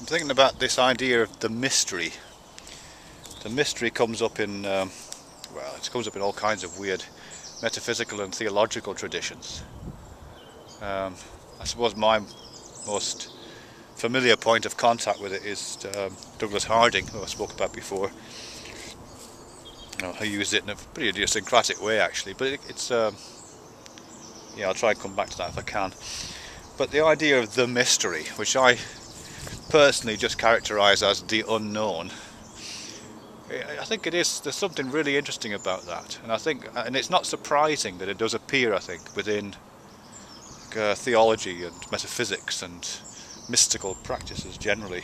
I'm thinking about this idea of the mystery. The mystery comes up in, um, well, it comes up in all kinds of weird metaphysical and theological traditions. Um, I suppose my most familiar point of contact with it is um, Douglas Harding, who I spoke about before. You know, he used it in a pretty idiosyncratic way actually, but it, it's, um, yeah, I'll try and come back to that if I can. But the idea of the mystery, which I personally just characterise as the unknown, I think it is. There's something really interesting about that, and I think, and it's not surprising that it does appear. I think within uh, theology and metaphysics and mystical practices generally,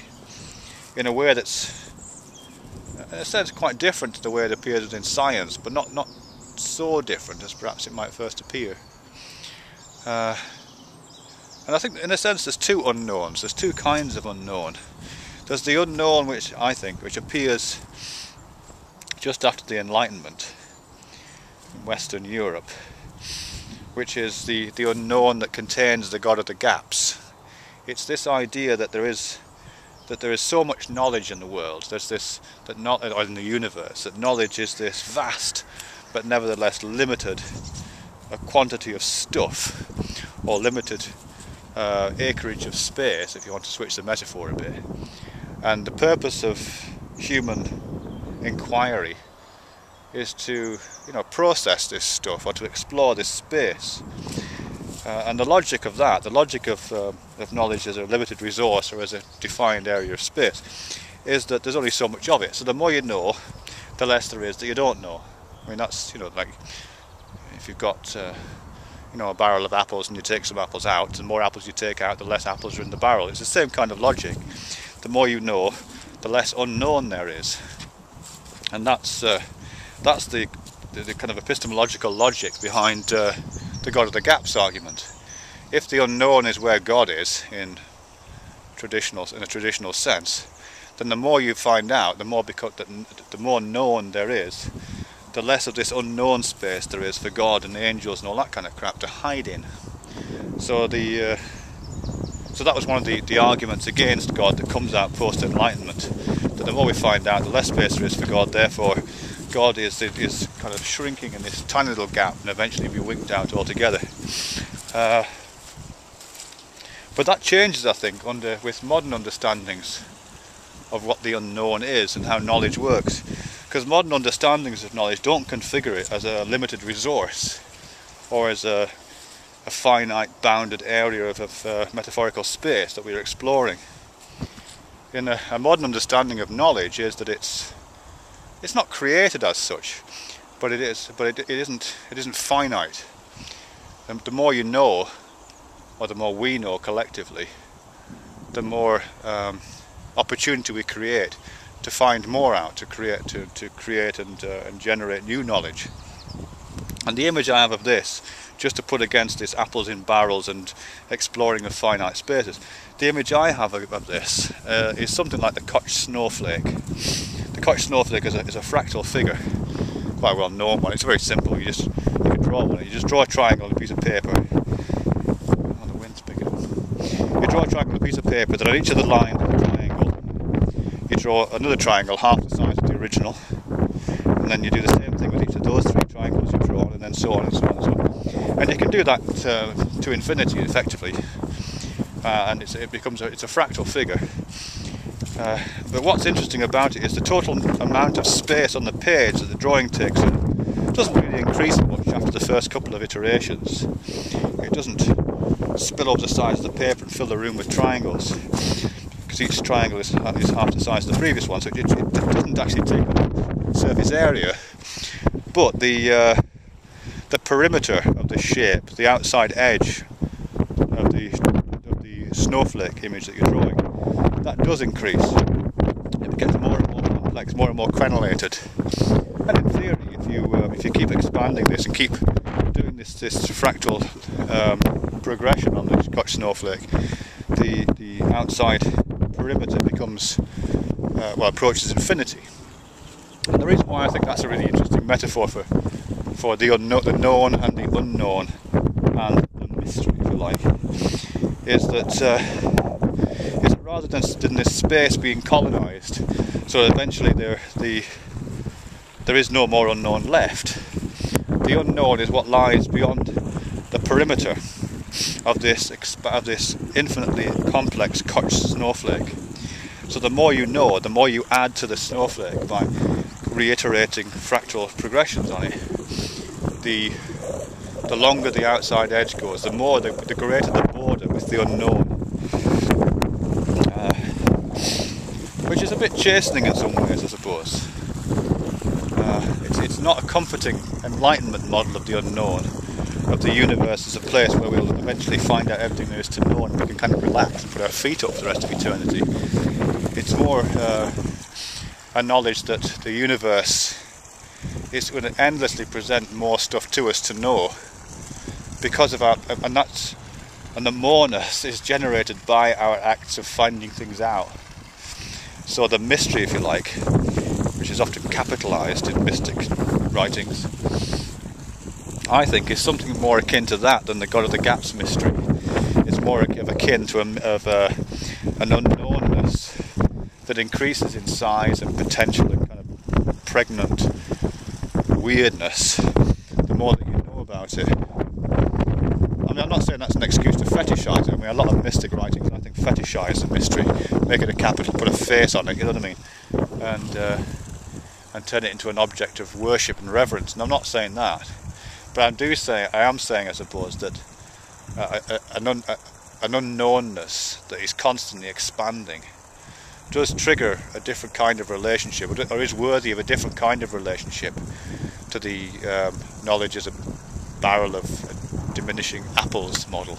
in a way that's, in a sense, quite different to the way it appears within science, but not not so different as perhaps it might first appear. Uh, and I think, in a sense, there's two unknowns. There's two kinds of unknown. There's the unknown, which I think, which appears just after the Enlightenment in Western Europe, which is the, the unknown that contains the God of the gaps. It's this idea that there is that there is so much knowledge in the world. There's this that not or in the universe that knowledge is this vast but nevertheless limited a quantity of stuff or limited uh, acreage of space if you want to switch the metaphor a bit. And the purpose of human inquiry is to you know process this stuff or to explore this space. Uh, and the logic of that the logic of, uh, of knowledge as a limited resource or as a defined area of space is that there's only so much of it. So the more you know the less there is that you don't know. I mean that's you know like if you've got uh, you know a barrel of apples and you take some apples out the more apples you take out the less apples are in the barrel. It's the same kind of logic. The more you know the less unknown there is. And that's uh, that's the, the, the, kind of epistemological logic behind uh, the God of the Gaps argument. If the unknown is where God is in traditional in a traditional sense, then the more you find out, the more because the, the more known there is, the less of this unknown space there is for God and angels and all that kind of crap to hide in. So the uh, so that was one of the, the arguments against God that comes out post Enlightenment That the more we find out, the less space there is for God. Therefore, God is is kind of shrinking in this tiny little gap, and eventually be winked out altogether. Uh, but that changes, I think, under with modern understandings of what the unknown is and how knowledge works. Because modern understandings of knowledge don't configure it as a limited resource or as a, a finite bounded area of, of uh, metaphorical space that we're exploring in a, a, modern understanding of knowledge is that it's it's not created as such, but it is, but it, it isn't it isn't finite. And the more you know, or the more we know collectively, the more um, opportunity we create to find more out, to create to, to create and uh, and generate new knowledge. And the image I have of this, just to put against this apples in barrels and exploring of finite spaces, the image I have of this uh, is something like the Koch snowflake. The Koch snowflake is a, is a fractal figure, quite well known one. It's very simple. You just you can draw one. You just draw a triangle on a piece of paper. Oh, the wind's picking up. You draw a triangle on a piece of paper. Then on each of the lines of the triangle, you draw another triangle half the size of the original, and then you do the same thing with each of those three triangles you draw, and then so on and so on and so on. And you can do that uh, to infinity effectively uh, and it becomes a, it's a fractal figure. Uh, but what's interesting about it is the total amount of space on the page that the drawing takes in doesn't really increase much after the first couple of iterations. It doesn't spill over the sides of the paper and fill the room with triangles because each triangle is, is half the size of the previous one, so it, it doesn't actually take up surface area. But the uh, the perimeter of the shape, the outside edge of the snowflake image that you're drawing, that does increase. It gets more and more complex, more and more crenellated. And in theory, if you uh, if you keep expanding this and keep doing this this fractal um, progression on the Koch snowflake, the the outside perimeter becomes uh, well approaches infinity. And the reason why I think that's a really interesting metaphor for for the unknown, the known and the unknown, and the mystery, if you like, is that uh, is that rather than, than this space being colonised, so eventually there the there is no more unknown left. The unknown is what lies beyond the perimeter of this of this infinitely complex Koch snowflake. So the more you know, the more you add to the snowflake by reiterating fractal progressions on it. The the longer the outside edge goes, the more the, the greater the border with the unknown. Uh, which is a bit chastening in some ways, I suppose. Uh, it's, it's not a comforting enlightenment model of the unknown, of the universe as a place where we'll eventually find out everything there is to know and we can kind of relax and put our feet up for the rest of eternity. It's more uh, a knowledge that the universe is going to endlessly present more stuff to us to know because of our and that's and the moreness is generated by our acts of finding things out. So the mystery, if you like, which is often capitalized in mystic writings, I think is something more akin to that than the God of the Gaps mystery. It's more of akin to a, of a, an unknownness that increases in size and potential and kind of pregnant weirdness the more that you know about it. I mean, I'm not saying that's an excuse to fetishize it. I mean, a lot of mystic writings, I think, fetishize the mystery, make it a capital, put a face on it, you know what I mean? And, uh, and turn it into an object of worship and reverence. And I'm not saying that. But I do say, I am saying, I suppose, that uh, an, un, an unknownness that is constantly expanding does trigger a different kind of relationship, or is worthy of a different kind of relationship to the um, knowledge as a barrel of diminishing apples model.